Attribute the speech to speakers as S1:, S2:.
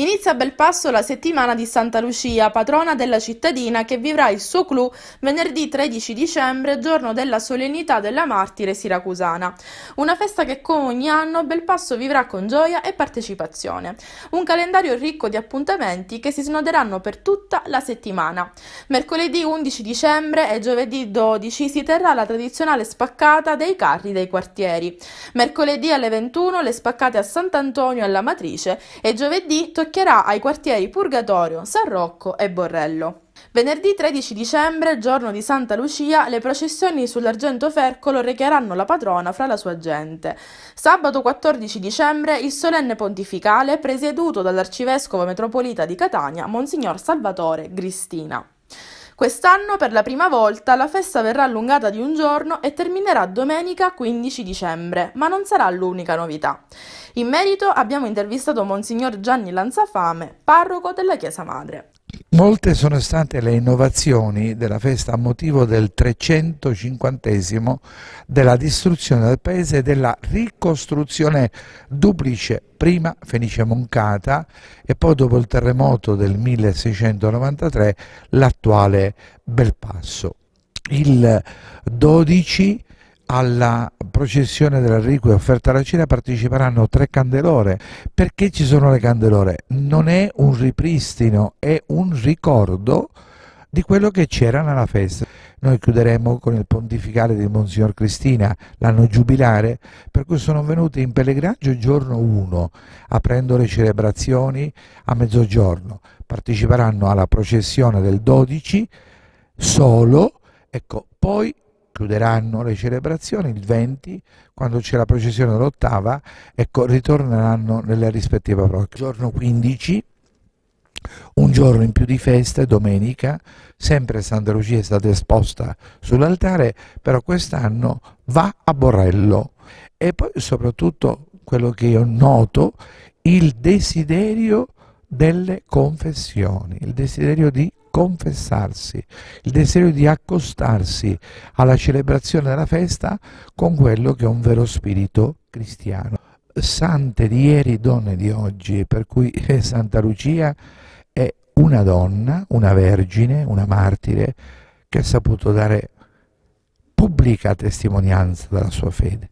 S1: Inizia a Belpasso la settimana di Santa Lucia, patrona della cittadina, che vivrà il suo clou venerdì 13 dicembre, giorno della solennità della martire siracusana. Una festa che come ogni anno Belpasso vivrà con gioia e partecipazione. Un calendario ricco di appuntamenti che si snoderanno per tutta la settimana. Mercoledì 11 dicembre e giovedì 12 si terrà la tradizionale spaccata dei carri dei quartieri. Mercoledì alle 21 le spaccate a Sant'Antonio alla Matrice e giovedì toccherà toccherà ai quartieri Purgatorio, San Rocco e Borrello. Venerdì 13 dicembre, giorno di Santa Lucia, le processioni sull'Argento Fercolo recheranno la patrona fra la sua gente. Sabato 14 dicembre, il solenne pontificale presieduto dall'arcivescovo metropolita di Catania, Monsignor Salvatore Gristina. Quest'anno, per la prima volta, la festa verrà allungata di un giorno e terminerà domenica 15 dicembre, ma non sarà l'unica novità. In merito abbiamo intervistato Monsignor Gianni Lanzafame, parroco della Chiesa Madre.
S2: Molte sono state le innovazioni della festa a motivo del 350 della distruzione del paese e della ricostruzione duplice, prima Fenice Moncata e poi dopo il terremoto del 1693 l'attuale Belpasso. Il 12 alla processione della reliquia offerta alla cena parteciperanno tre candelore. Perché ci sono le candelore? Non è un ripristino, è un ricordo di quello che c'era nella festa. Noi chiuderemo con il pontificale di Monsignor Cristina, l'anno giubilare, per cui sono venuti in pellegrinaggio il giorno 1, aprendo le celebrazioni a mezzogiorno. Parteciperanno alla processione del 12 solo, ecco, poi chiuderanno le celebrazioni il 20, quando c'è la processione dell'ottava, ecco, ritorneranno nelle rispettive parrocchie. Giorno 15, un giorno in più di festa, domenica, sempre Santa Lucia è stata esposta sull'altare, però quest'anno va a Borrello. E poi soprattutto quello che io noto, il desiderio delle confessioni, il desiderio di confessarsi, il desiderio di accostarsi alla celebrazione della festa con quello che è un vero spirito cristiano. Sante di ieri, donne di oggi, per cui Santa Lucia è una donna, una vergine, una martire che ha saputo dare pubblica testimonianza della sua fede.